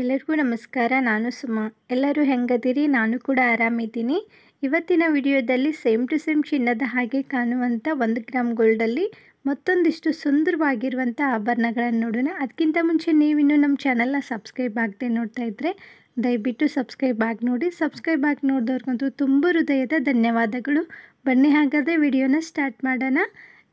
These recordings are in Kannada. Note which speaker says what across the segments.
Speaker 1: ಎಲ್ಲರಿಗೂ ನಮಸ್ಕಾರ, ನಾನು ಸುಮಾ. ಎಲ್ಲರೂ ಹೆಂಗದಿರಿ? ನಾನು ಕೂಡ ಆರಾಮಿದ್ದೀನಿ. ಇವತ್ತಿನ ವಿಡಿಯೋದಲ್ಲಿ ಸೇಮ್ ಟು ಸೇಮ್ ಚಿನ್ನದ ಹಾಗೆ ಕಾಣುವಂಥ ಒಂದು ಗ್ರಾಮ್ ಗೋಲ್ಡಲ್ಲಿ ಮತ್ತೊಂದಿಷ್ಟು ಸುಂದರವಾಗಿರುವಂಥ ಆಭರಣಗಳನ್ನು ನೋಡೋಣ. ಅದಕ್ಕಿಂತ ಮುಂಚೆ ನೀವಿನ್ನೂ ನಮ್ಮ ಚಾನಲ್ನ ಸಬ್ಸ್ಕ್ರೈಬ್ ಆಗದೆ ನೋಡ್ತಾ ಇದ್ದರೆ ದಯವಿಟ್ಟು ಸಬ್ಸ್ಕ್ರೈಬ್ ಆಗಿ ನೋಡಿ. ಸಬ್ಸ್ಕ್ರೈಬ್ ಆಗಿ ನೋಡಿದವ್ರಿಗಂತೂ ತುಂಬ ಹೃದಯದ ಧನ್ಯವಾದಗಳು. ಬನ್ನಿ ಹಾಗಾದರೆ ವಿಡಿಯೋನ ಸ್ಟಾರ್ಟ್ ಮಾಡೋಣ.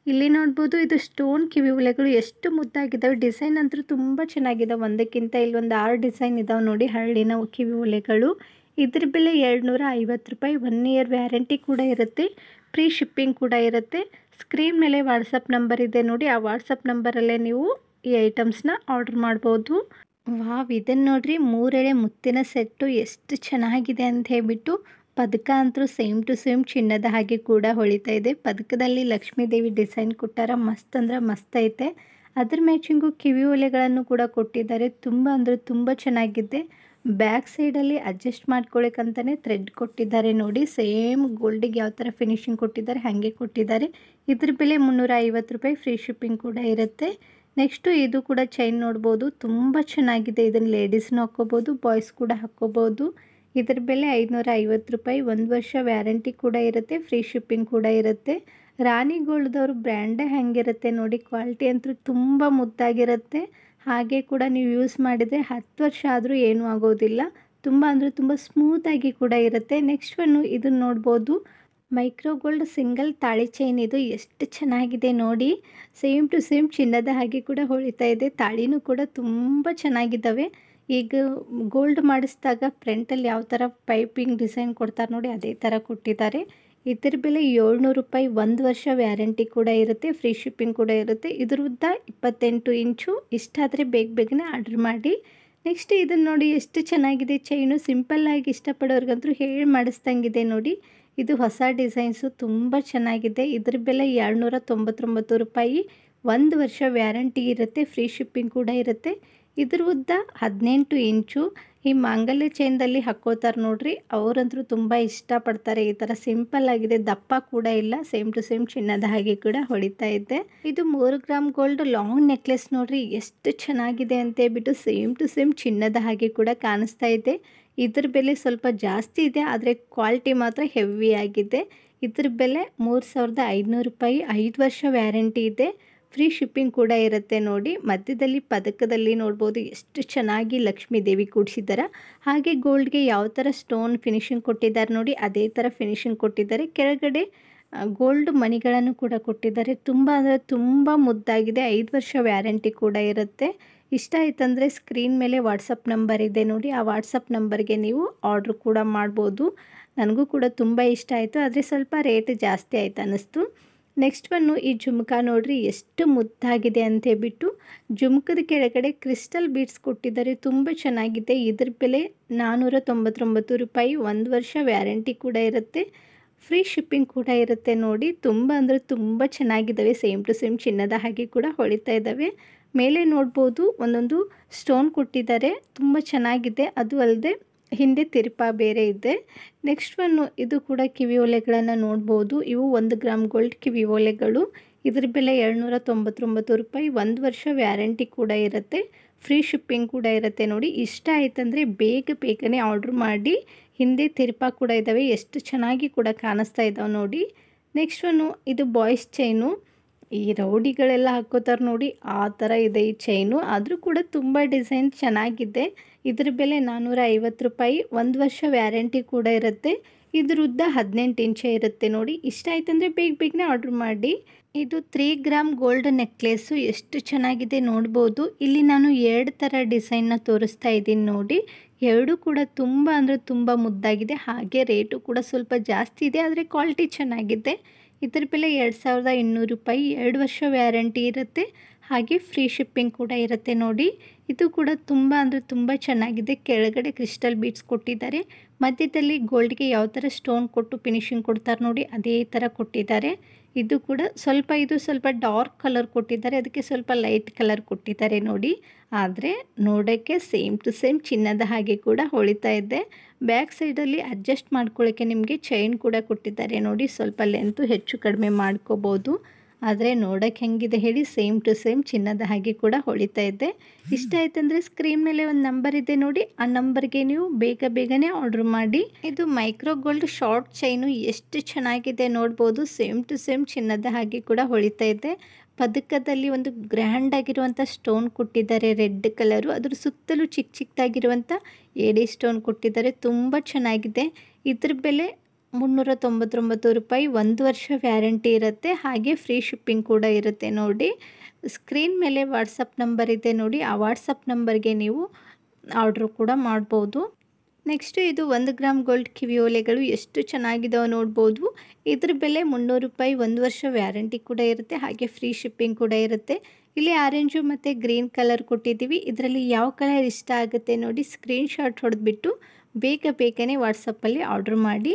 Speaker 1: ಇಲ್ಲಿ ನೋಡ್ಬೋದು ಇದು ಸ್ಟೋನ್ ಕಿವಿ ಒಲೆಗಳು ಎಷ್ಟು ಮುದ್ದಾಗಿದ್ದಾವೆ. ಡಿಸೈನ್ ಅಂತೂ ತುಂಬ ಚೆನ್ನಾಗಿದೆ. ಒಂದಕ್ಕಿಂತ ಇಲ್ಲಿ ಒಂದು ಆರು ಡಿಸೈನ್ ಇದಾವೆ ನೋಡಿ ಹಳ್ಳಿನ ಕಿವಿ ಒಲೆಗಳು ಇದ್ರ ಬೆಲೆ ಎರಡು ನೂರ ಐವತ್ತು ರೂಪಾಯಿ. ಒನ್ ಇಯರ್ ವ್ಯಾರಂಟಿ ಕೂಡ ಇರುತ್ತೆ. ಫ್ರೀ ಶಿಪ್ಪಿಂಗ್ ಕೂಡ ಇರುತ್ತೆ. ಸ್ಕ್ರೀನ್ ಮೇಲೆ ವಾಟ್ಸಪ್ ನಂಬರ್ ಇದೆ ನೋಡಿ. ಆ ವಾಟ್ಸಪ್ ನಂಬರಲ್ಲೇ ನೀವು ಈ ಐಟಮ್ಸ್ನ ಆರ್ಡರ್ ಮಾಡ್ಬೋದು. ವಾವ್ ಇದನ್ನು ನೋಡಿರಿ ಮೂರೆಳೆ ಮುತ್ತಿನ ಸೆಟ್ಟು ಎಷ್ಟು ಚೆನ್ನಾಗಿದೆ ಅಂತ ಹೇಳ್ಬಿಟ್ಟು ಪದಕ ಅಂತೂ ಸೇಮ್ ಟು ಸೇಮ್ ಚಿನ್ನದ ಹಾಗೆ ಕೂಡ ಹೊಳಿತಾ ಇದೆ. ಪದಕದಲ್ಲಿ ಲಕ್ಷ್ಮೀ ದೇವಿ ಡಿಸೈನ್ ಕೊಟ್ಟಾರ ಮಸ್ತ್ ಅಂದ್ರೆ ಮಸ್ತ್ ಐತೆ. ಅದ್ರ ಮ್ಯಾಚಿಂಗು ಕಿವಿ ಒಲೆಗಳನ್ನು ಕೂಡ ಕೊಟ್ಟಿದ್ದಾರೆ. ತುಂಬ ಅಂದರೆ ತುಂಬ ಚೆನ್ನಾಗಿದೆ. ಬ್ಯಾಕ್ ಸೈಡಲ್ಲಿ ಅಡ್ಜಸ್ಟ್ ಮಾಡ್ಕೊಳ್ಳಿಕ್ಕಂತಲೇ ಥ್ರೆಡ್ ಕೊಟ್ಟಿದ್ದಾರೆ ನೋಡಿ. ಸೇಮ್ ಗೋಲ್ಡಿಗೆ ಯಾವ ಥರ ಫಿನಿಶಿಂಗ್ ಕೊಟ್ಟಿದ್ದಾರೆ ಹಾಗೆ ಕೊಟ್ಟಿದ್ದಾರೆ. ಇದ್ರ ಬೆಲೆ ಮುನ್ನೂರ ಐವತ್ತು ರೂಪಾಯಿ ಫ್ರೀ ಶಿಪ್ಪಿಂಗ್ ಕೂಡ ಇರುತ್ತೆ. ನೆಕ್ಸ್ಟು ಇದು ಕೂಡ ಚೈನ್ ನೋಡ್ಬೋದು. ತುಂಬ ಚೆನ್ನಾಗಿದೆ. ಇದನ್ನು ಲೇಡೀಸ್ನೂ ಹಾಕ್ಕೋಬೋದು ಬಾಯ್ಸ್ ಕೂಡ ಹಾಕ್ಕೋಬೋದು. ಇದ್ರ ಬೆಲೆ ಐದುನೂರ ಐವತ್ತು ರೂಪಾಯಿ. ಒಂದು ವರ್ಷ ವ್ಯಾರಂಟಿ ಕೂಡ ಇರುತ್ತೆ, ಫ್ರೀ ಶಿಪ್ಪಿಂಗ್ ಕೂಡ ಇರುತ್ತೆ. ರಾಣಿ ಗೋಲ್ಡ್ದವ್ರ ಬ್ರ್ಯಾಂಡೇ ಹೆಂಗಿರುತ್ತೆ ನೋಡಿ, ಕ್ವಾಲಿಟಿ ಅಂತೂ ತುಂಬ ಮುದ್ದಾಗಿರುತ್ತೆ. ಹಾಗೆ ಕೂಡ ನೀವು ಯೂಸ್ ಮಾಡಿದರೆ ಹತ್ತು ವರ್ಷ ಆದರೂ ಏನೂ ಆಗೋದಿಲ್ಲ. ತುಂಬ ಅಂದರೆ ತುಂಬ ಸ್ಮೂತಾಗಿ ಕೂಡ ಇರುತ್ತೆ. ನೆಕ್ಸ್ಟ್ ಒನ್ನು ಇದನ್ನು ನೋಡ್ಬೋದು. Micro gold single thali chain. ಇದು ಎಷ್ಟು ಚೆನ್ನಾಗಿದೆ ನೋಡಿ. ಸೇಮ್ ಟು ಸೇಮ್ ಚಿನ್ನದ ಹಾಗೆ ಕೂಡ ಹೊಳಿತಾ ಇದೆ. ತಾಳಿನೂ ಕೂಡ ತುಂಬ ಚೆನ್ನಾಗಿದ್ದಾವೆ. ಈಗ ಗೋಲ್ಡ್ ಮಾಡಿಸಿದಾಗ ಫ್ರಂಟಲ್ಲಿ ಯಾವ ಥರ ಪೈಪಿಂಗ್ ಡಿಸೈನ್ ಕೊಡ್ತಾರೆ ನೋಡಿ, ಅದೇ ಥರ ಕೊಟ್ಟಿದ್ದಾರೆ. ಇದ್ರ ಬೆಲೆ ಏಳ್ನೂರು ರೂಪಾಯಿ ಒಂದು ವರ್ಷ ವ್ಯಾರಂಟಿ ಕೂಡ ಇರುತ್ತೆ ಫ್ರೀ ಶಿಪ್ಪಿಂಗ್ ಕೂಡ ಇರುತ್ತೆ. ಇದ್ರ ಉದ್ದ ಇಪ್ಪತ್ತೆಂಟು ಇಂಚು ಇಷ್ಟಾದರೆ ಬೇಗ ಬೇಗನೆ ಆರ್ಡ್ರ್ ಮಾಡಿ. ನೆಕ್ಸ್ಟ್ ಇದನ್ನು ನೋಡಿ ಎಷ್ಟು ಚೆನ್ನಾಗಿದೆ ಚೈನು ಸಿಂಪಲ್ಲಾಗಿ ಇಷ್ಟಪಡೋರ್ಗಂತೂ ಹೇಳಿ ಮಾಡಿಸ್ದಂಗಿದೆ ನೋಡಿ. ಇದು ಹೊಸ ಡಿಸೈನ್ಸು ತುಂಬ ಚೆನ್ನಾಗಿದೆ. ಇದ್ರ ಬೆಲೆ ಎರಡುನೂರ ತೊಂಬತ್ತೊಂಬತ್ತು ರೂಪಾಯಿ. ಒಂದು ವರ್ಷ ವ್ಯಾರಂಟಿ ಇರುತ್ತೆ ಫ್ರೀ ಶಿಪ್ಪಿಂಗ್ ಕೂಡ ಇರುತ್ತೆ. ಇದ್ರ ಉದ್ದ ಹದಿನೆಂಟು ಇಂಚು ಈ ಮಾಂಗಲ್ಯ ಚೈನ್ದಲ್ಲಿ ಹಾಕ್ಕೋತಾರೆ ನೋಡ್ರಿ. ಅವರಂತೂ ತುಂಬ ಇಷ್ಟಪಡ್ತಾರೆ. ಈ ಥರ ಸಿಂಪಲ್ ಆಗಿದೆ. ದಪ್ಪ ಕೂಡ ಇಲ್ಲ. ಸೇಮ್ ಟು ಸೇಮ್ ಚಿನ್ನದ ಹಾಗೆ ಕೂಡ ಹೊಡಿತಾ ಇದೆ. ಇದು ಮೂರು ಗ್ರಾಮ್ ಗೋಲ್ಡ್ ಲಾಂಗ್ ನೆಕ್ಲೆಸ್ ನೋಡ್ರಿ. ಎಷ್ಟು ಚೆನ್ನಾಗಿದೆ ಅಂತ ಹೇಳ್ಬಿಟ್ಟು ಸೇಮ್ ಟು ಸೇಮ್ ಚಿನ್ನದ ಹಾಗೆ ಕೂಡ ಕಾಣಿಸ್ತಾ ಇದೆ. ಇದ್ರ ಬೆಲೆ ಸ್ವಲ್ಪ ಜಾಸ್ತಿ ಇದೆ. ಆದರೆ ಕ್ವಾಲಿಟಿ ಮಾತ್ರ ಹೆವಿ ಆಗಿದೆ. ಇದ್ರ ಬೆಲೆ ಮೂರು ಸಾವಿರದ ಐದುನೂರು ರೂಪಾಯಿ. ಐದು ವರ್ಷ ವ್ಯಾರಂಟಿ ಇದೆ. ಫ್ರೀ ಶಿಪ್ಪಿಂಗ್ ಕೂಡ ಇರುತ್ತೆ ನೋಡಿ. ಮಧ್ಯದಲ್ಲಿ ಪದಕದಲ್ಲಿ ನೋಡ್ಬೋದು ಎಷ್ಟು ಚೆನ್ನಾಗಿ ಲಕ್ಷ್ಮೀ ದೇವಿ ಕೂಡಿಸಿದ್ದಾರೆ ಹಾಗೆ ಗೋಲ್ಡ್ಗೆ ಯಾವ ಥರ ಸ್ಟೋನ್ ಫಿನಿಶಿಂಗ್ ಕೊಟ್ಟಿದ್ದಾರೆ ನೋಡಿ, ಅದೇ ಥರ ಫಿನಿಶಿಂಗ್ ಕೊಟ್ಟಿದ್ದಾರೆ ಕೆಳಗಡೆ ಗೋಲ್ಡ್ ಮಣಿಗಳನ್ನು ಕೂಡ ಕೊಟ್ಟಿದ್ದಾರೆ ತುಂಬ ಅಂದರೆ ತುಂಬ ಮುದ್ದಾಗಿದೆ. ಐದು ವರ್ಷ ವ್ಯಾರಂಟಿ ಕೂಡ ಇರುತ್ತೆ. ಇಷ್ಟ ಆಯ್ತಂದರೆ ಸ್ಕ್ರೀನ್ ಮೇಲೆ ವಾಟ್ಸಪ್ ನಂಬರ್ ಇದೆ ನೋಡಿ. ಆ ವಾಟ್ಸಪ್ ನಂಬರ್ಗೆ ನೀವು ಆರ್ಡ್ರ್ ಕೂಡ ಮಾಡ್ಬೋದು. ನನಗೂ ಕೂಡ ತುಂಬ ಇಷ್ಟ ಆಯಿತು. ಆದರೆ ಸ್ವಲ್ಪ ರೇಟ್ ಜಾಸ್ತಿ ಆಯಿತು ಅನ್ನಿಸ್ತು. ನೆಕ್ಸ್ಟ್ ಬನ್ನು ಈ ಜುಮ್ಕ ನೋಡ್ರಿ, ಎಷ್ಟು ಮುದ್ದಾಗಿದೆ ಅಂತ ಹೇಳ್ಬಿಟ್ಟು, ಜುಮ್ಕದ ಕೆಳಗಡೆ ಕ್ರಿಸ್ಟಲ್ ಬೀಡ್ಸ್ ಕೊಟ್ಟಿದ್ದಾರೆ, ತುಂಬ ಚೆನ್ನಾಗಿದೆ. ಇದ್ರ ಬೆಲೆ ನಾನ್ನೂರ ತೊಂಬತ್ತೊಂಬತ್ತು ರೂಪಾಯಿ, ಒಂದು ವರ್ಷ ವ್ಯಾರಂಟಿ ಕೂಡ ಇರುತ್ತೆ. ಫ್ರೀ ಶಿಪ್ಪಿಂಗ್ ಕೂಡ ಇರುತ್ತೆ ನೋಡಿ, ತುಂಬ ಅಂದರೆ ತುಂಬ ಚೆನ್ನಾಗಿದ್ದಾವೆ. ಸೇಮ್ ಟು ಸೇಮ್ ಚಿನ್ನದ ಹಾಗೆ ಕೂಡ ಹೊಳಿತಾ ಇದ್ದಾವೆ. ಮೇಲೆ ನೋಡ್ಬೋದು, ಒಂದೊಂದು ಸ್ಟೋನ್ ಕೊಟ್ಟಿದ್ದಾರೆ, ತುಂಬ ಚೆನ್ನಾಗಿದೆ. ಅದು ಅಲ್ಲದೆ ಹಿಂದೆ ತಿರುಪ ಬೇರೆ ಇದೆ. ನೆಕ್ಸ್ಟ್ ಒಂದು ಇದು ಕೂಡ ಕಿವಿ ಒಲೆಗಳನ್ನು ನೋಡ್ಬೋದು. ಇವು ಒಂದು ಗ್ರಾಮ್ ಗೋಲ್ಡ್ ಕಿವಿ ಒಲೆಗಳು ಇದ್ರ ಬೆಲೆ ಏಳ್ನೂರ ತೊಂಬತ್ತೊಂಬತ್ತು ರೂಪಾಯಿ. ಒಂದು ವರ್ಷ ವ್ಯಾರಂಟಿ ಕೂಡ ಇರುತ್ತೆ. ಫ್ರೀ ಶಿಪ್ಪಿಂಗ್ ಕೂಡ ಇರುತ್ತೆ ನೋಡಿ. ಇಷ್ಟ ಆಯ್ತಂದರೆ ಬೇಗ ಬೇಗನೆ ಆರ್ಡ್ರ್ ಮಾಡಿ. ಹಿಂದೆ ತಿರುಪ ಕೂಡ ಇದ್ದಾವೆ ಎಷ್ಟು ಚೆನ್ನಾಗಿ ಕೂಡ ಕಾಣಿಸ್ತಾ ಇದ್ದಾವೆ ನೋಡಿ. ನೆಕ್ಸ್ಟ್ ಒಂದು ಇದು ಬಾಯ್ಸ್ ಚೈನು ಈ ರೌಡಿಗಳೆಲ್ಲ ಹಾಕೋತಾರೆ ನೋಡಿ, ಆ ಥರ ಇದೆ ಈ ಚೈನು ಆದರೂ ಕೂಡ ತುಂಬ ಡಿಸೈನ್ ಚೆನ್ನಾಗಿದೆ. ಇದ್ರ ಬೆಲೆ ನಾನ್ನೂರ ಐವತ್ತು ರೂಪಾಯಿ. ಒಂದು ವರ್ಷ ವ್ಯಾರಂಟಿ ಕೂಡ ಇರುತ್ತೆ. ಇದ್ರ ಉದ್ದ ಹದಿನೆಂಟು ಇಂಚೆ ಇರುತ್ತೆ ನೋಡಿ. ಇಷ್ಟ ಆಯ್ತಂದರೆ ಬೇಗ ಬೇಗನೆ ಆರ್ಡ್ರ್ ಮಾಡಿ. ಇದು ತ್ರೀ ಗ್ರಾಮ್ ಗೋಲ್ಡ್ ನೆಕ್ಲೆಸ್ಸು ಎಷ್ಟು ಚೆನ್ನಾಗಿದೆ ನೋಡ್ಬೋದು. ಇಲ್ಲಿ ನಾನು ಎರಡು ಥರ ಡಿಸೈನ್ನ ತೋರಿಸ್ತಾ ಇದ್ದೀನಿ ನೋಡಿ. ಎರಡೂ ಕೂಡ ತುಂಬ ಅಂದರೆ ತುಂಬ ಮುದ್ದಾಗಿದೆ. ಹಾಗೆ ರೇಟು ಕೂಡ ಸ್ವಲ್ಪ ಜಾಸ್ತಿ ಇದೆ, ಆದರೆ ಕ್ವಾಲಿಟಿ ಚೆನ್ನಾಗಿದೆ. ಇದ್ರ ಬೆಲೆ ಎರಡು ಸಾವಿರದ ಇನ್ನೂರು ರೂಪಾಯಿ. ಎರಡು ವರ್ಷ ವ್ಯಾರಂಟಿ ಇರುತ್ತೆ. ಹಾಗೆ ಫ್ರೀ ಶಿಪ್ಪಿಂಗ್ ಕೂಡ ಇರುತ್ತೆ ನೋಡಿ. ಇದು ಕೂಡ ತುಂಬ ಅಂದರೆ ತುಂಬ ಚೆನ್ನಾಗಿದೆ. ಕೆಳಗಡೆ ಕ್ರಿಸ್ಟಲ್ ಬೀಡ್ಸ್ ಕೊಟ್ಟಿದ್ದಾರೆ. ಮಧ್ಯದಲ್ಲಿ ಗೋಲ್ಡ್ಗೆ ಯಾವ ಥರ ಸ್ಟೋನ್ ಕೊಟ್ಟು ಫಿನಿಶಿಂಗ್ ಕೊಡ್ತಾರೆ ನೋಡಿ, ಅದೇ ಥರ ಕೊಟ್ಟಿದ್ದಾರೆ. ಇದು ಕೂಡ ಸ್ವಲ್ಪ ಇದು ಸ್ವಲ್ಪ ಡಾರ್ಕ್ ಕಲರ್ ಕೊಟ್ಟಿದ್ದಾರೆ, ಅದಕ್ಕೆ ಸ್ವಲ್ಪ ಲೈಟ್ ಕಲರ್ ಕೊಟ್ಟಿದ್ದಾರೆ ನೋಡಿ. ಆದರೆ ನೋಡೋಕ್ಕೆ ಸೇಮ್ ಟು ಸೇಮ್ ಚಿನ್ನದ ಹಾಗೆ ಕೂಡ ಹೊಳಿತಾ ಇದೆ. ಬ್ಯಾಕ್ ಸೈಡಲ್ಲಿ ಅಡ್ಜಸ್ಟ್ ಮಾಡ್ಕೊಳ್ಳೋಕ್ಕೆ ನಿಮಗೆ ಚೈನ್ ಕೂಡ ಕೊಟ್ಟಿದ್ದಾರೆ ನೋಡಿ. ಸ್ವಲ್ಪ ಲೆಂತು ಹೆಚ್ಚು ಕಡಿಮೆ ಮಾಡ್ಕೋಬೋದು. ಆದರೆ ನೋಡೋಕ್ಕೆ ಹೆಂಗಿದೆ ಹೇಳಿ ಸೇಮ್ ಟು ಸೇಮ್ ಚಿನ್ನದ ಹಾಗೆ ಕೂಡ ಹೊಳಿತಾ ಇದೆ. ಇಷ್ಟ ಆಯ್ತಂದರೆ ಸ್ಕ್ರೀನ್ ಮೇಲೆ ಒಂದು ನಂಬರ್ ಇದೆ ನೋಡಿ. ಆ ನಂಬರ್ಗೆ ನೀವು ಬೇಗ ಬೇಗನೆ ಆರ್ಡ್ರ್ ಮಾಡಿ. ಇದು ಮೈಕ್ರೋ ಗೋಲ್ಡ್ ಶಾರ್ಟ್ ಚೈನು ಎಷ್ಟು ಚೆನ್ನಾಗಿದೆ ನೋಡ್ಬೋದು. ಸೇಮ್ ಟು ಸೇಮ್ ಚಿನ್ನದ ಹಾಗೆ ಕೂಡ ಹೊಳಿತಾ ಇದೆ. ಪದಕದಲ್ಲಿ ಒಂದು ಗ್ರ್ಯಾಂಡ್ ಆಗಿರುವಂಥ ಸ್ಟೋನ್ ಕೊಟ್ಟಿದ್ದಾರೆ ರೆಡ್ ಕಲರು. ಅದ್ರ ಸುತ್ತಲೂ ಚಿಕ್ಕ ಚಿಕ್ಕದಾಗಿರುವಂಥ ಏಡಿ ಸ್ಟೋನ್ ಕೊಟ್ಟಿದ್ದಾರೆ. ತುಂಬ ಚೆನ್ನಾಗಿದೆ. ಇದ್ರ ಬೆಲೆ ಮುನ್ನೂರ ತೊಂಬತ್ತೊಂಬತ್ತು ರೂಪಾಯಿ ಒಂದು ವರ್ಷ ವ್ಯಾರಂಟಿ ಇರುತ್ತೆ. ಹಾಗೆ ಫ್ರೀ ಶಿಪ್ಪಿಂಗ್ ಕೂಡ ಇರುತ್ತೆ ನೋಡಿ. ಸ್ಕ್ರೀನ್ ಮೇಲೆ ವಾಟ್ಸಪ್ ನಂಬರ್ ಇದೆ ನೋಡಿ. ಆ ವಾಟ್ಸಪ್ ನಂಬರ್ಗೆ ನೀವು ಆರ್ಡ್ರು ಕೂಡ ಮಾಡ್ಬೋದು. ನೆಕ್ಸ್ಟು ಇದು ಒಂದು ಗ್ರಾಮ್ ಗೋಲ್ಡ್ ಕಿವಿ ಒಲೆಗಳು ಎಷ್ಟು ಚೆನ್ನಾಗಿದಾವೆ ನೋಡ್ಬೋದು. ಇದ್ರ ಬೆಲೆ ಮುನ್ನೂರು ರೂಪಾಯಿ ಒಂದು ವರ್ಷ ವ್ಯಾರಂಟಿ ಕೂಡ ಇರುತ್ತೆ. ಹಾಗೆ ಫ್ರೀ ಶಿಪ್ಪಿಂಗ್ ಕೂಡ ಇರುತ್ತೆ. ಇಲ್ಲಿ ಆರೆಂಜು ಮತ್ತು ಗ್ರೀನ್ ಕಲರ್ ಕೊಟ್ಟಿದ್ದೀವಿ. ಇದರಲ್ಲಿ ಯಾವ ಕಲರ್ ಇಷ್ಟ ಆಗುತ್ತೆ ನೋಡಿ. ಸ್ಕ್ರೀನ್ಶಾಟ್ ಹೊಡೆದ್ಬಿಟ್ಟು ಬೇಗ ಬೇಗನೆ ವಾಟ್ಸಪ್ಪಲ್ಲಿ ಆರ್ಡ್ರ್ ಮಾಡಿ.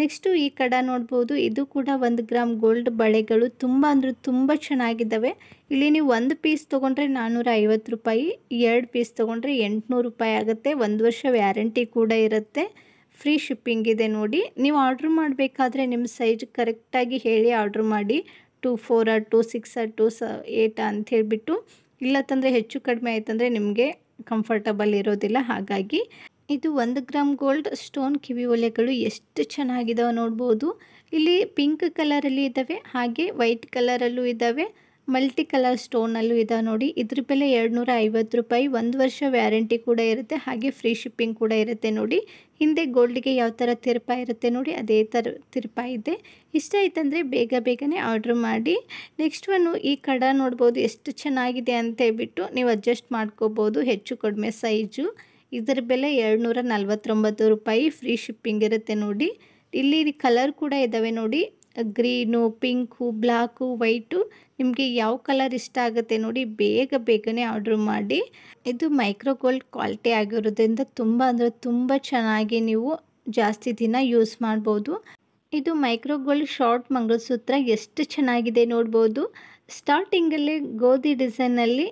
Speaker 1: ನೆಕ್ಸ್ಟು ಈ ಕಡ ನೋಡ್ಬೋದು, ಇದು ಕೂಡ ಒಂದು ಗ್ರಾಮ್ ಗೋಲ್ಡ್ ಬಳೆಗಳು. ತುಂಬ ಅಂದರೆ ತುಂಬ ಚೆನ್ನಾಗಿದ್ದಾವೆ. ಇಲ್ಲಿ ನೀವು ಒಂದು ಪೀಸ್ ತೊಗೊಂಡ್ರೆ ನಾನ್ನೂರ ಐವತ್ತು ರೂಪಾಯಿ, ಎರಡು ಪೀಸ್ ತೊಗೊಂಡ್ರೆ ಎಂಟುನೂರು ರೂಪಾಯಿ ಆಗುತ್ತೆ. ಒಂದು ವರ್ಷ ವ್ಯಾರಂಟಿ ಕೂಡ ಇರುತ್ತೆ. ಫ್ರೀ ಶಿಪ್ಪಿಂಗ್ ಇದೆ ನೋಡಿ. ನೀವು ಆರ್ಡ್ರ್ ಮಾಡಬೇಕಾದ್ರೆ ನಿಮ್ಮ ಸೈಜ್ ಕರೆಕ್ಟಾಗಿ ಹೇಳಿ ಆರ್ಡ್ರ್ ಮಾಡಿ. Two four two six two ಸ, ಏಟ ಅಂತ ಹೇಳಿಬಿಟ್ಟು. ಇಲ್ಲ ತಂದರೆ ಹೆಚ್ಚು ಕಡಿಮೆ ಆಯ್ತಂದರೆ ನಿಮಗೆ ಕಂಫರ್ಟಬಲ್ ಇರೋದಿಲ್ಲ. ಹಾಗಾಗಿ ಇದು ಒಂದು ಗ್ರಾಮ್ ಗೋಲ್ಡ್ ಸ್ಟೋನ್ ಕಿವಿ ಒಲೆಗಳು ಎಷ್ಟು ಚೆನ್ನಾಗಿದಾವೆ ನೋಡ್ಬೋದು. ಇಲ್ಲಿ ಪಿಂಕ್ ಕಲರಲ್ಲಿ ಇದ್ದಾವೆ ಹಾಗೆ ವೈಟ್ ಕಲರಲ್ಲೂ ಇದ್ದಾವೆ ಮಲ್ಟಿ ಕಲರ್ ಸ್ಟೋನಲ್ಲೂ ಇದಾವೆ ನೋಡಿ. ಇದ್ರ ಬೆಲೆ ಎರಡುನೂರ ಐವತ್ತು ರೂಪಾಯಿ, ಒಂದು ವರ್ಷ ವ್ಯಾರಂಟಿ ಕೂಡ ಇರುತ್ತೆ, ಹಾಗೆ ಫ್ರೀ ಶಿಪ್ಪಿಂಗ್ ಕೂಡ ಇರುತ್ತೆ ನೋಡಿ. ಹಿಂದೆ ಗೋಲ್ಡ್ಗೆ ಯಾವ ಥರ ತಿರುಪ ಇರುತ್ತೆ ನೋಡಿ, ಅದೇ ಥರ ತಿರುಪ ಇದೆ. ಇಷ್ಟ ಆಯ್ತಂದರೆ ಬೇಗ ಬೇಗನೆ ಆರ್ಡ್ರ್ ಮಾಡಿ. ನೆಕ್ಸ್ಟ್ ಒನ್ನು ಈ ಕಡ ನೋಡ್ಬೋದು ಎಷ್ಟು ಚೆನ್ನಾಗಿದೆ ಅಂತ ಹೇಳ್ಬಿಟ್ಟು ನೀವು ಅಡ್ಜಸ್ಟ್ ಮಾಡ್ಕೋಬೋದು, ಹೆಚ್ಚು ಕಡಿಮೆ ಸೈಜು. ಇದರ ಬೆಲೆ ಎರಡುನೂರ ನಲ್ವತ್ತೊಂಬತ್ತು ರೂಪಾಯಿ. ಫ್ರೀ ಶಿಪ್ಪಿಂಗ್ ಇರುತ್ತೆ ನೋಡಿ. ಇಲ್ಲಿ ಕಲರ್ ಕೂಡ ಇದ್ದಾವೆ ನೋಡಿ. ಗ್ರೀನು ಪಿಂಕು ಬ್ಲಾಕು ವೈಟು ನಿಮಗೆ ಯಾವ ಕಲರ್ ಇಷ್ಟ ಆಗುತ್ತೆ ನೋಡಿ ಬೇಗ ಬೇಗನೆ ಆರ್ಡ್ರ್ ಮಾಡಿ. ಇದು ಮೈಕ್ರೋ ಗೋಲ್ಡ್ ಕ್ವಾಲಿಟಿ ಆಗಿರೋದ್ರಿಂದ ತುಂಬ ಅಂದರೆ ತುಂಬ ಚೆನ್ನಾಗಿ ನೀವು ಜಾಸ್ತಿ ದಿನ ಯೂಸ್ ಮಾಡ್ಬೋದು. ಇದು ಮೈಕ್ರೋ ಗೋಲ್ಡ್ ಶಾರ್ಟ್ ಮಂಗಲಸೂತ್ರ ಎಷ್ಟು ಚೆನ್ನಾಗಿದೆ ನೋಡ್ಬೋದು. ಸ್ಟಾರ್ಟಿಂಗಲ್ಲಿ ಗೋಧಿ ಡಿಸೈನಲ್ಲಿ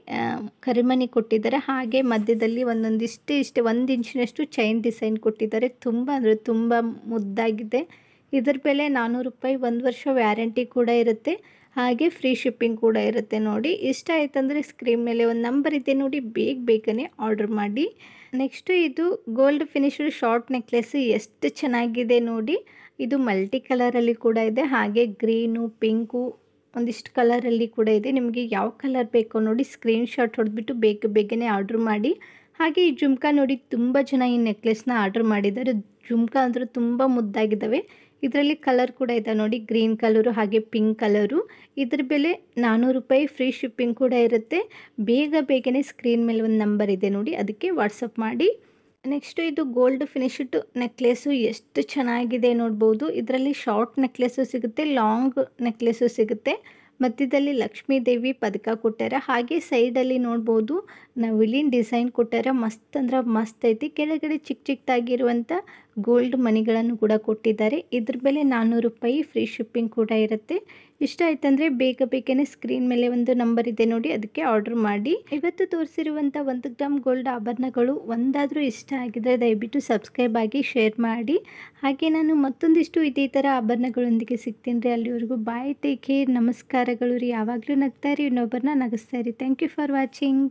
Speaker 1: ಕರಿಮಣಿ ಕೊಟ್ಟಿದ್ದಾರೆ. ಹಾಗೆ ಮಧ್ಯದಲ್ಲಿ ಒಂದೊಂದಿಷ್ಟು ಇಷ್ಟೇ ಒಂದು ಇಂಚಿನಷ್ಟು ಚೈನ್ ಡಿಸೈನ್ ಕೊಟ್ಟಿದ್ದಾರೆ. ತುಂಬ ಅಂದರೆ ತುಂಬ ಮುದ್ದಾಗಿದೆ. ಇದರ ಬೆಲೆ ನಾನ್ನೂರು ರೂಪಾಯಿ. ಒಂದು ವರ್ಷ ವ್ಯಾರಂಟಿ ಕೂಡ ಇರುತ್ತೆ. ಹಾಗೆ ಫ್ರೀ ಶಿಪ್ಪಿಂಗ್ ಕೂಡ ಇರುತ್ತೆ ನೋಡಿ. ಇಷ್ಟ ಆಯ್ತಂದರೆ ಸ್ಕ್ರೀನ್ ಮೇಲೆ ಒಂದು ನಂಬರ್ ಇದೆ ನೋಡಿ. ಬೇಗ ಬೇಗನೆ ಆರ್ಡ್ರ್ ಮಾಡಿ. ನೆಕ್ಸ್ಟು ಇದು ಗೋಲ್ಡ್ ಫಿನಿಶ್ಡ್ ಶಾರ್ಟ್ ನೆಕ್ಲೆಸ್. ಎಷ್ಟು ಚೆನ್ನಾಗಿದೆ ನೋಡಿ. ಇದು ಮಲ್ಟಿ ಕಲರಲ್ಲಿ ಕೂಡ ಇದೆ. ಹಾಗೆ ಗ್ರೀನು ಪಿಂಕು ಒಂದಿಷ್ಟು ಕಲರಲ್ಲಿ ಕೂಡ ಇದೆ. ನಿಮಗೆ ಯಾವ ಕಲರ್ ಬೇಕೋ ನೋಡಿ ಸ್ಕ್ರೀನ್ಶಾಟ್ ಹೊಡೆದ್ಬಿಟ್ಟು ಬೇಗ ಬೇಗನೆ ಆರ್ಡ್ರ್ ಮಾಡಿ. ಹಾಗೆ ಈ ಜುಮ್ಕಾ ನೋಡಿ ತುಂಬ ಜನ ಈ ನೆಕ್ಲೆಸ್ನ ಆರ್ಡ್ರ್ ಮಾಡಿದ್ದಾರೆ. ಜುಮ್ಕಾ ಅಂದರೂ ತುಂಬ ಮುದ್ದಾಗಿದ್ದಾವೆ. ಇದರಲ್ಲಿ ಕಲರ್ ಕೂಡ ಇದೆ ನೋಡಿ. ಗ್ರೀನ್ ಕಲರು ಹಾಗೆ ಪಿಂಕ್ ಕಲರು ಇದ್ರ ಬೆಲೆ ನಾನ್ನೂರು ರೂಪಾಯಿ ಫ್ರೀ ಶಿಪ್ಪಿಂಗ್ ಕೂಡ ಇರುತ್ತೆ. ಬೇಗ ಬೇಗನೆ ಸ್ಕ್ರೀನ್ ಮೇಲೆ ಒಂದು ನಂಬರ್ ಇದೆ ನೋಡಿ. ಅದಕ್ಕೆ ವಾಟ್ಸಪ್ ಮಾಡಿ. ನೆಕ್ಸ್ಟು ಇದು ಗೋಲ್ಡ್ ಫಿನಿಶ್ಡ್ ನೆಕ್ಲೆಸ್ಸು ಎಷ್ಟು ಚೆನ್ನಾಗಿದೆ ನೋಡ್ಬೋದು. ಇದರಲ್ಲಿ ಶಾರ್ಟ್ ನೆಕ್ಲೆಸ್ಸು ಸಿಗುತ್ತೆ, ಲಾಂಗ್ ನೆಕ್ಲೆಸ್ಸು ಸಿಗುತ್ತೆ. ಮಧ್ಯದಲ್ಲಿ ಲಕ್ಷ್ಮೀ ದೇವಿ ಪದಕ ಕೊಟ್ಟಾರೆ. ಹಾಗೆ ಸೈಡಲ್ಲಿ ನೋಡ್ಬೋದು ನವಿಲಿನ ಡಿಸೈನ್ ಕೊಟ್ಟಾರೆ. ಮಸ್ತ್ ಅಂದ್ರೆ ಮಸ್ತ್ ಐತಿ. ಕೆಳಗಡೆ ಚಿಕ್ಕ ಚಿಕ್ಕದಾಗಿರುವಂಥ ಗೋಲ್ಡ್ ಮನಿಗಳನ್ನು ಕೂಡ ಕೊಟ್ಟಿದ್ದಾರೆ. ಇದ್ರ ಬೆಲೆ ನಾನ್ನೂರು ರೂಪಾಯಿ, ಫ್ರೀ ಶಿಪ್ಪಿಂಗ್ ಕೂಡ ಇರುತ್ತೆ. ಇಷ್ಟ ಆಯ್ತಂದರೆ ಬೇಗ ಬೇಗನೆ ಸ್ಕ್ರೀನ್ ಮೇಲೆ ಒಂದು ನಂಬರ್ ಇದೆ ನೋಡಿ, ಅದಕ್ಕೆ ಆರ್ಡರ್ ಮಾಡಿ. ಇವತ್ತು ತೋರಿಸಿರುವಂಥ ಒಂದು ಗ್ರಾಮ್ ಗೋಲ್ಡ್ ಆಭರಣಗಳು ಒಂದಾದರೂ ಇಷ್ಟ ಆಗಿದ್ರೆ ದಯವಿಟ್ಟು ಸಬ್ಸ್ಕ್ರೈಬ್ ಆಗಿ ಶೇರ್ ಮಾಡಿ. ಹಾಗೆ ನಾನು ಮತ್ತೊಂದಿಷ್ಟು ಇದೇ ಥರ ಆಭರಣಗಳೊಂದಿಗೆ ಸಿಗ್ತೀನಿ ರೀ ಅಲ್ಲಿವರೆಗೂ. ಬಾಯ್ ಟೇಕ್ ಕೇರ್ ನಮಸ್ಕಾರಗಳು ರೀ. ಯಾವಾಗಲೂ ನಗ್ತಾ ಇರಿ. ಇನ್ನೊಬ್ಬರನ್ನ ನಗಿಸ್ತಾ ಇರಿ. Thank you for watching